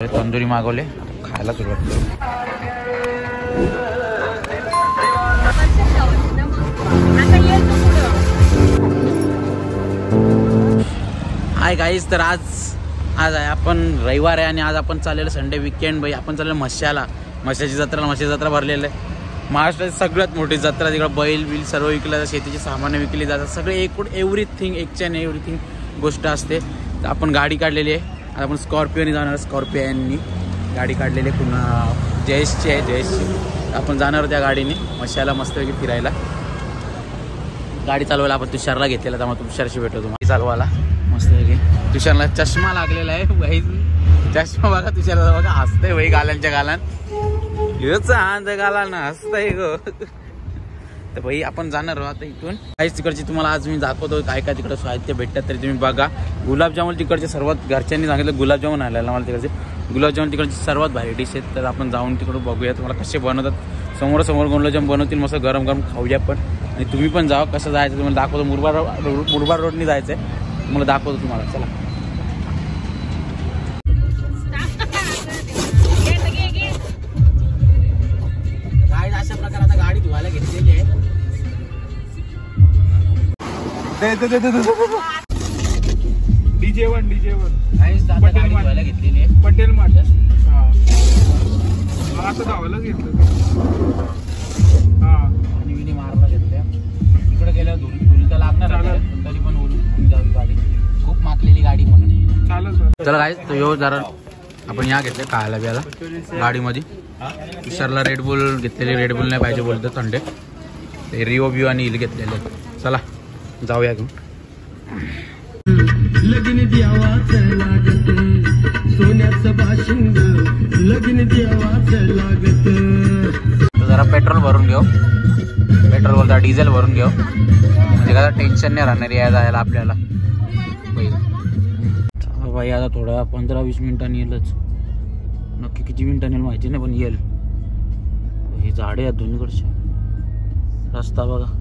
तंदुरी मागवले. खायला सुरुवात करू. हाय गाईज तर आज आज आहे आपण रविवार आहे आणि आज आपण चाललेलं संडे विकेंड बाई आपण चाललेलं मश्याला मशाची जत्रा मशाची जत्रा भरलेलं आहे. महाराष्ट्राची सगळ्यात मोठी जत्रा तिकडं बैल बिल सर्व विकलं जातं शेतीची सामानं विकली जातात. सगळे एकूण एव्हरीथिंग एकच्या एव्हरीथिंग गोष्ट असते. तर आपण गाडी काढलेली आहे. आता आपण स्कॉर्पिओने जाणार स्कॉर्पिओनी गाडी काढलेली आहे. पुन्हा जयेशची आहे जयेशची. आपण जाणार त्या गाडीने. मशाला मस्तपैकी फिरायला. गाडी चालवायला आपण तुषारला घेतलेला त्यामुळे तुषारशी भेटतो तुम्हाला. चालवायला. मस्तपैकी. तुषारला चष्मा लागलेला आहे. वही चष्मा बघा तुषारला बघा. हसतंय वही गालांच्या गालान. हेच हांज गालान हसतंय ग. तर भाई आपण जाणार आहोत आता इथून. काहीच तिकडची तुम्हाला आज मी दाखवतो काय काय तिकडं साहित्य भेटतात तरी तुम्ही बघा. गुलाबजामुन तिकडचे सर्वात घरच्यांनी सांगितलं गुलाबजामुन आलेला मला तिकडचे. गुलाबजामुन तिकडची सर्वात भारी डिश आहेत तर आपण जाऊन तिकडं बघूया तुम्हाला कसे बनवतात. समोर समोर गुलाबजाम बनवतील मस्त गरम गरम खाऊया पण. आणि तुम्ही पण जावा कसं जायचं तुम्हाला दाखवतो. मुरबाड रोड मुरबाड रोडनी जायचं आहे मला दाखवतो तुम्हाला. चला. DJ one DJ one. Guys आता पटेल गाडी मार्ट. धुवायला घेतलेली आहे. पटेल मार्ट. हा. असं धावायला घेतलं हा. आणि विनी मारला घेतल्या. तिकडे गेल्यावर धुल धुल तर लागणार तरी पण ओढून घेऊन जावी गाडी. खूप माकलेली गाडी म्हणून. सर. चला काय तो यो जरा आपण या घेतले खायला बियाला गाडीमध्ये. तुषारला रेड बुल घेतलेले रेड बुल नाही पाहिजे बोलतो थंडे. ते रिओ बिओ आणि हिल घेतलेले चला. जाऊया घेऊन. लगीन द्यावाच लागत. सोन्याचं बाशिंग लगीन द्यावाच लागत. तर जरा पेट्रोल भरून घेऊ. पेट्रोल बोलता डिझेल भरून घेऊ. म्हणजे कसं टेन्शन नाही राहणार या जायला आपल्याला. बाई आता थोडा पंधरा वीस मिनिटांनी येईलच नक्की किती मिनिटांनी येईल माहिती नाही पण येईल. ही झाडे आहेत दोन्हीकडचे. रस्ता बघा.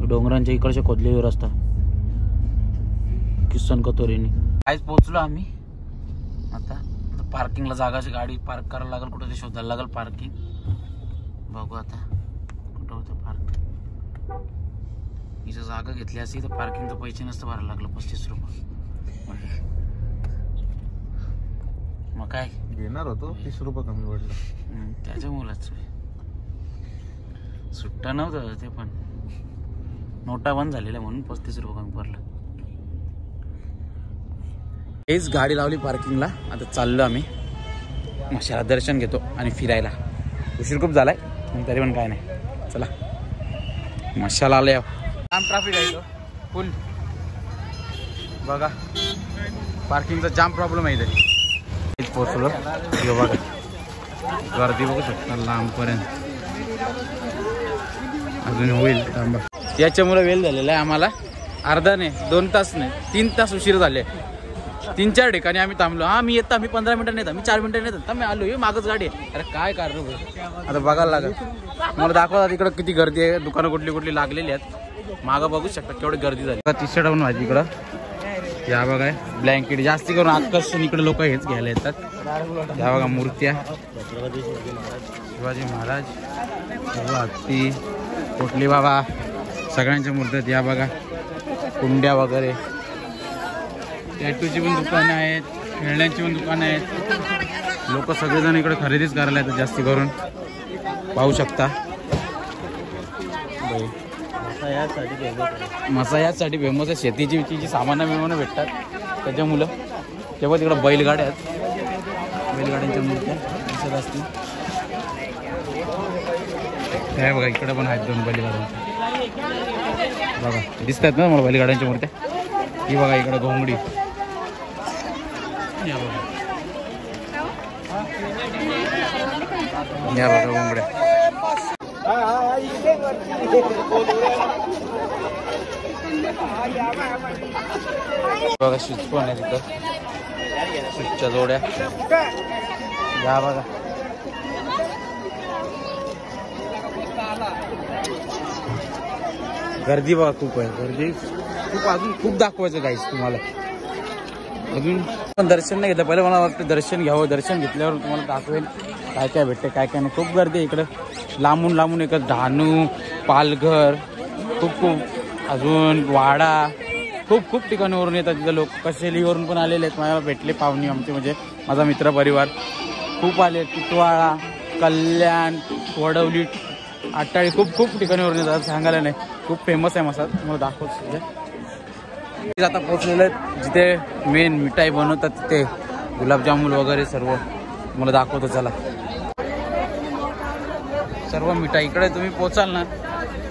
डोंगरांच्या इकडचे खोदलेले रस्ता किसन कतोरीने. काहीच पोचलो आम्ही. आता पार्किंगला जागाची गाडी पार्क करायला लागेल कुठं ते शोधायला लागेल पार्किंग बघू आता कुठं होतं पार्क इथं जागा घेतली असती तर पार्किंगचं पैसे नसतं भरायला लागलं पस्तीस रुपये. मग काय? घेणार होतो तीस रुपये कमी पडलं. हम्म, त्याच्यामुळंच सुट्टा नव्हतं ते पण. नोटा बंद झालेल्या म्हणून पस्तीस रुपये कमी पडलं. हेच गाडी लावली पार्किंगला. आता चाललो आम्ही. मशाला दर्शन घेतो आणि फिरायला. उशीर खूप झालाय पण तरी पण काय नाही. चला. मशाला आले जाम ट्रॅफिक आहे. फुल बघा. पार्किंगचा जाम प्रॉब्लेम आहे पोहोचलो. यो बघा. गर्दी बघू शकता लांबपर्यंत. अजून होईल थांबा. याच्यामुळे वेळ झालेला आहे आम्हाला. अर्धा नाही दोन तास नाही तीन तास उशीर झाले. तीन चार ठिकाणी आम्ही थांबलो. हा मी येतो आम्ही पंधरा मिनिटं येतो मी चार मिनिटं येतो मी आलो हे मागच गाडी आहे. अरे काय कारण आता बघायला लागेल. मला दाखवतात इकडं किती गर्दी आहे. दुकानं कुठली कुठली लागलेली आहेत. मागं बघू शकता केवढी गर्दी झाली. टी शर्ट पण माझी इकडं या बघा ब्लँकेट जास्ती करून आकर्षण इकडे लोक हेच घ्यायला येतात. या बघा मूर्त्या. शिवाजी महाराज. सर्व हत्ती कुठली बाबा. सगळ्यांच्या मूर्त्या या बघा. कुंड्या वगैरे. टॅटूची पण दुकानं आहेत खेळण्यांची पण दुकानं आहेत. लोक सगळेजण इकडे खरेदीच करायला येतात जास्ती करून. पाहू शकता. मसा याचसाठी फेमस आहे. शेतीची जी सामानं बिमानं भेटतात त्याच्यामुळं. तेव्हा तिकडं बैलगाड्या आहेत. बैलगाड्यांच्या मूर्त्या दिसत असतील. काय बघा इकडे पण आहेत दोन बैलगाड्यांच्या बघा दिसत आहेत ना मला बैलगाड्यांच्या मूर्त्या? ही बघा इकडं घोंगडी. या या बघा घोंगड्या. बघा स्विच पण आहे तिथं. स्विचच्या जोड्या. या बघा. गर्दी बघा खूप आहे. गर्दी खूप अजून खूप दाखवायचं गाईस तुम्हाला. अजून पण दर्शन नाही घेतलं. पहिले मला वाटतं दर्शन घ्यावं. दर्शन घेतल्यावर तुम्हाला दाखवेल काय काय भेटतं काय काय नाही. खूप गर्दी आहे इकडं. लांबून लांबून इकडं डहाणू पालघर खूप खूप. अजून वाडा. खूप खूप ठिकाणीवरून येतात तिथं लोक. कशेलीवरून पण आलेले आहेत. मला भेटले पाहुणे आमचे म्हणजे माझा मित्र परिवार खूप आले टिटवाळा कल्याण वडवली आटाळी खूप खूप ठिकाणीवरून येतात सांगायला नाही. खूप फेमस आहे मसाला. तुम्हाला दाखवतो तिथे आता पोचलेलं आहे जिथे मेन मिठाई बनवतात तिथे गुलाबजामुन वगैरे सर्व. मला दाखवतो चला. सर्व मिठाई. इकडे तुम्ही पोचाल ना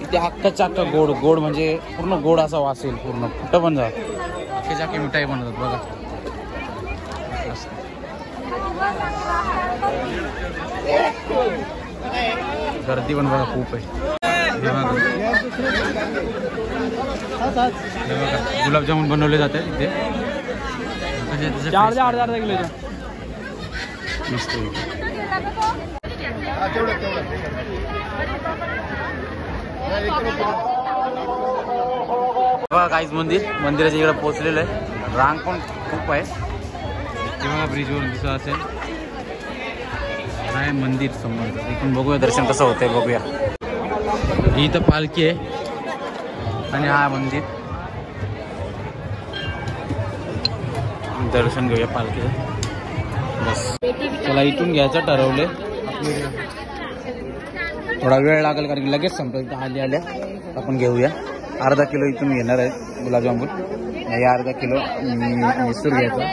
इथे हक्काच्या हक्का गोड. गोड म्हणजे पूर्ण गोड असा वासेल पूर्ण. कुठं पण जा. अख्ख्याच्या मिठाई बनवतात बघा. गर्दी पण बघा खूप आहे. गुलाबजामुन बनवले जाते इथे. त्याचे चार अर्धा अर्धा किलो मस्त आहे. बघा काहीच मंदिर. मंदिराच्या इकडे पोहोचलेलं आहे. रांग पण खूप आहे. ते बघा ब्रिजवरून दिसत असेल. काय मंदिर समोर. इथून बघूया दर्शन कसं होतंय बघूया. ही इथं पालखी आहे. आणि हा मंदिर. दर्शन घेऊया पालखीचं बस. चला इथून घ्यायचं ठरवले. थोडा वेळ लागेल कारण की लगेच संपलं. इथं आल्या आल्या. आपण घेऊया. अर्धा किलो इथून घेणार आहे गुलाबजामुन. नाही अर्धा किलो मिसूर घ्यायचा.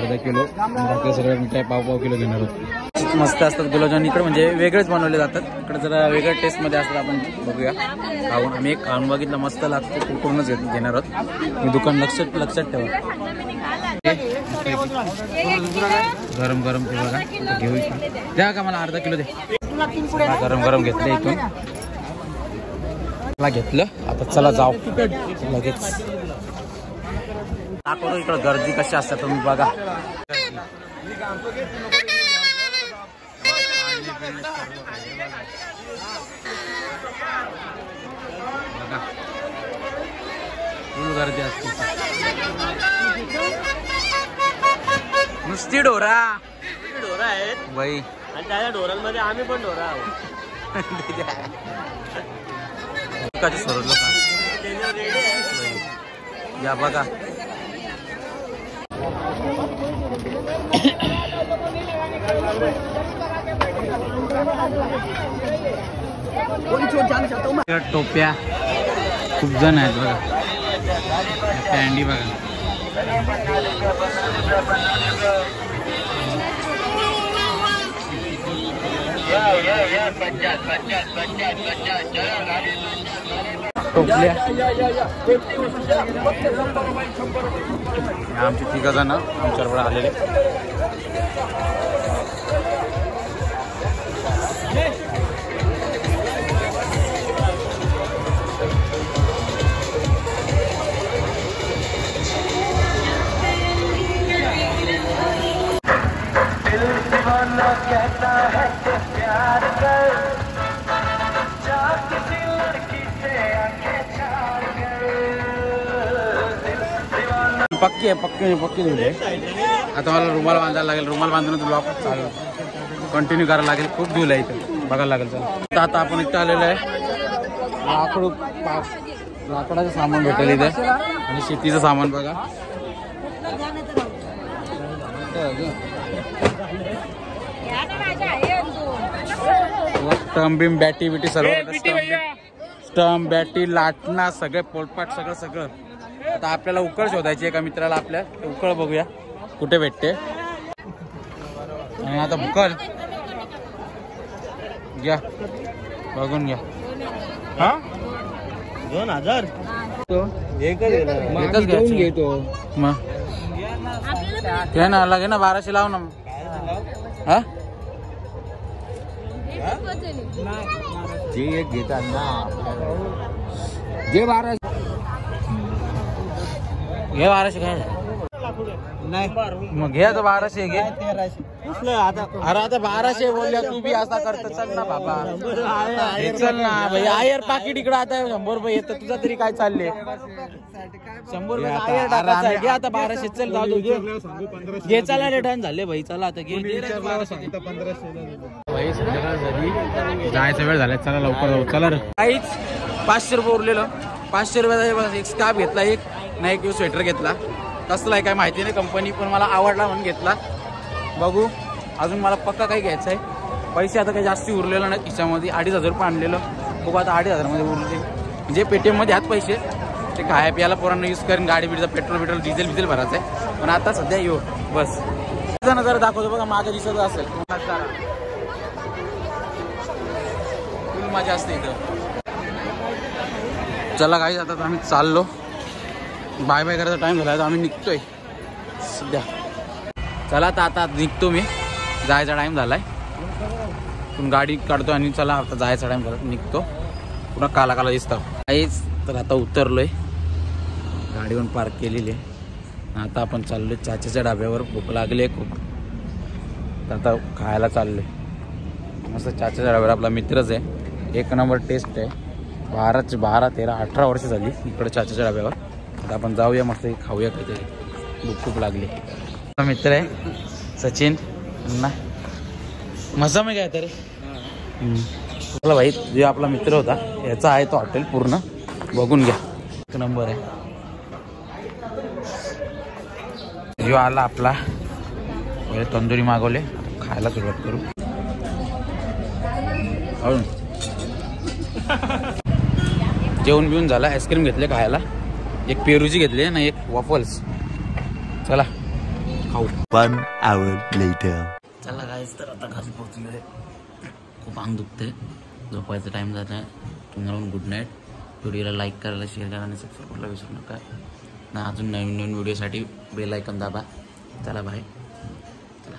अर्धा किलो. बाकी सगळं मिठाई पाव पाव किलो घेणार होतो खूप मस्त असतात गुलाबजाम इकडे म्हणजे वेगळेच बनवले जातात. इकडे जरा वेगळ्या टेस्टमध्ये असतात आपण. बघूया. खाऊन. आम्ही एक खाऊन बघितलं. मस्त लागतो. कुठूनच घेणार आहोत. मी दुकान लक्षात लक्षात ठेवा. गरम गरम ते बघा. घेऊ द्या का मला अर्धा किलो दे. गरम गरम घेतलं इथून. घेतलं. आता चला जाऊ. लगेच. दाखवतो इकडं गर्दी कशी असतात तुम्ही बघा. बघा. फुल गर्दी असते नुसती डोरा. ढोरा आहेत बाई. आणि त्या ढोरांमध्ये आम्ही पण ढोरा आहोत कधी सोडलं का या बघा. टोप्या खूप जण आहेत बघा. कॅन्डी बघा. टोपल्या. आमचे तिघ जण आमच्याबरोबर आलेले. पक्की आहे पक्की पक्की दिली आता मला रुमाल बांधायला लागेल. रुमाल बांधून ब्लॉक चालू कंटिन्यू करायला लागेल. खूप दूर आहे इथं. बघायला लागेल चला. आता आता आपण इथं आलेलो आहे. लाकूड लाकडाचं सामान भेटेल इथे. आणि शेतीचं सामान बघा. स्टंप बिम बॅटी बिटी सर्व स्टंप बॅटी लाटणा सगळे पोलपाट सगळं सगळं. आता आपल्याला उकळ शोधायची एका मित्राला आपल्या? उकळ बघूया. कुठे भेटते? आणि आता उकळ. घ्या. बघून घ्या. हा? दोन हजार? एकच घेतो. मग? घे ना लगे ना बाराशे लाव ना. हा? घे बाराशे घे बाराशे काय मग घे आता बाराशे घे. अरे आता बाराशे बोलल्या तू बी असा करत चल ना बाबा. चल ना भाई. आयर पाकिट इकडं आता शंभर रुपये येतं. तुझा तरी काय चालले शंभर रुपये आयर टाकायचं आहे. घे आता बाराशे चल जाऊ दे. घे घे चला रिटर्न झाले भाई. चला आता घे. भाई झाली. जायचा वेळ झाला चला लवकर जाऊ. चला रे. काहीच. पाचशे रुपये उरलेलं. पाचशे रुपयाचा एक स्कार्फ घेतला एक. नाही किंवा स्वेटर घेतला. कसला आहे काय माहिती नाही कंपनी पण मला आवडला म्हणून घेतला. बघू अजून मला पक्का काही घ्यायचं आहे पैसे आता काही जास्ती उरलेलं नाही खिशामध्ये अडीच हजार रुपये आणलेलं. बघू आता अडीच हजारमध्ये उरले. म्हणजे पेटीएममध्ये आहेत पैसे ते खाया प्यायला पोरांना यूज करेन गाडी बिडीचा पेट्रोल बिट्रोल डिझेल बिझेल भरायचं आहे. पण आता सध्या येऊ बस. नजर दाखवतो बघा मागे दिसत असेल. फुल मजा असते इथं. चला काही आता आम्ही चाललो. बाय बाय करायचा टाइम झाला तर आम्ही निघतोय. सध्या. चला आता आता निघतो मी. जायचा टाइम झालाय. पण गाडी काढतो आणि चला आता जायचा टाइम झाला निघतो. पुन्हा काला काला दिसतो. काहीच तर आता उतरलोय. गाडी पण पार्क केलेली आहे. आता आपण चाललोय चाचेच्या डाब्यावर भूक लागली आहे खूप. तर आता खायला चाललोय. मस्त चाचेच्या डाब्यावर आपला मित्रच आहे. एक नंबर टेस्ट आहे. बाराच बारा तेरा अठरा वर्ष झाली इकडे चाचेच्या डाब्यावर आता आपण जाऊया मस्त खाऊया काहीतरी. भूक खूप लागली. मित्र आहे सचिन ना मजा मी काय तरी? चला भाई जे आपला मित्र होता याचा आहे तो हॉटेल पूर्ण. बघून घ्या. एक नंबर आहे. जो आला आपला तंदुरी मागवले खायला सुरुवात करू. जेवण बिवून झालं आईस्क्रीम घेतले खायला. एक पेरूची घेतली आहे ना एक वॉफल्स चला. खाऊ. वन आवर लेटर चला काय तर आता घरी पोहोचले आहे खूप अंग दुखते झोपायचा टाईम जात आहे तुम्हाला गुड नाईट व्हिडिओला लाईक करायला शेअर करा आणि सबस्क्राईब करायला विसरू नका. ना अजून नवीन नवीन व्हिडिओसाठी बेल आयकन दाबा. चला बाय चला.